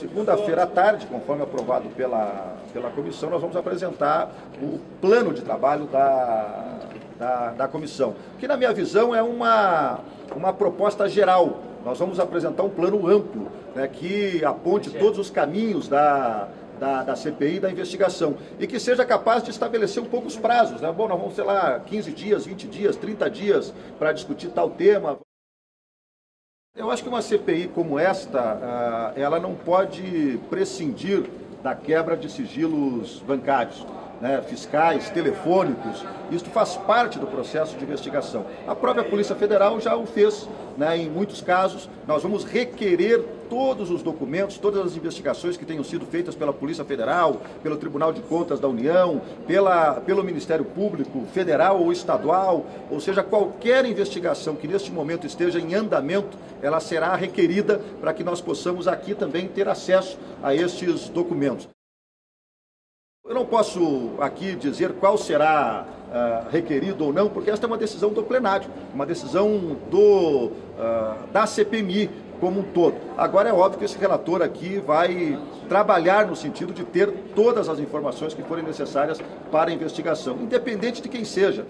Segunda-feira à tarde, conforme aprovado pela, pela comissão, nós vamos apresentar o plano de trabalho da, da, da comissão, que na minha visão é uma, uma proposta geral. Nós vamos apresentar um plano amplo, né, que aponte todos os caminhos da, da, da, CPI da investigação e que seja capaz de estabelecer um pouco os prazos. Né? Bom, nós vamos, sei lá, 15 dias, 20 dias, 30 dias para discutir tal tema. Eu acho que uma CPI como esta, ah, ela não pode prescindir da quebra de sigilos bancários né, fiscais, telefônicos. Isso faz parte do processo de investigação. A própria Polícia Federal já o fez né, em muitos casos. Nós vamos requerer todos os documentos, todas as investigações que tenham sido feitas pela Polícia Federal, pelo Tribunal de Contas da União, pela, pelo Ministério Público Federal ou Estadual, ou seja, qualquer investigação que neste momento esteja em andamento, ela será requerida para que nós possamos aqui também ter acesso a estes documentos. Eu não posso aqui dizer qual será uh, requerido ou não, porque esta é uma decisão do plenário, uma decisão do, uh, da CPMI como um todo. Agora é óbvio que esse relator aqui vai trabalhar no sentido de ter todas as informações que forem necessárias para a investigação, independente de quem seja.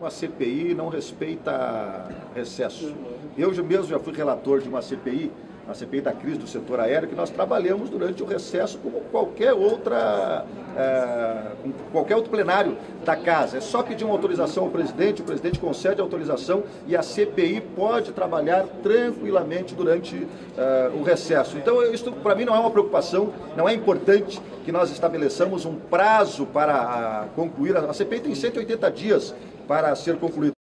Uma CPI não respeita recesso. Eu mesmo já fui relator de uma CPI a CPI da crise do setor aéreo, que nós trabalhamos durante o recesso como qualquer outra, é, qualquer outro plenário da casa. É só pedir uma autorização ao presidente, o presidente concede a autorização e a CPI pode trabalhar tranquilamente durante é, o recesso. Então, isso para mim não é uma preocupação, não é importante que nós estabeleçamos um prazo para concluir. A CPI tem 180 dias para ser concluída.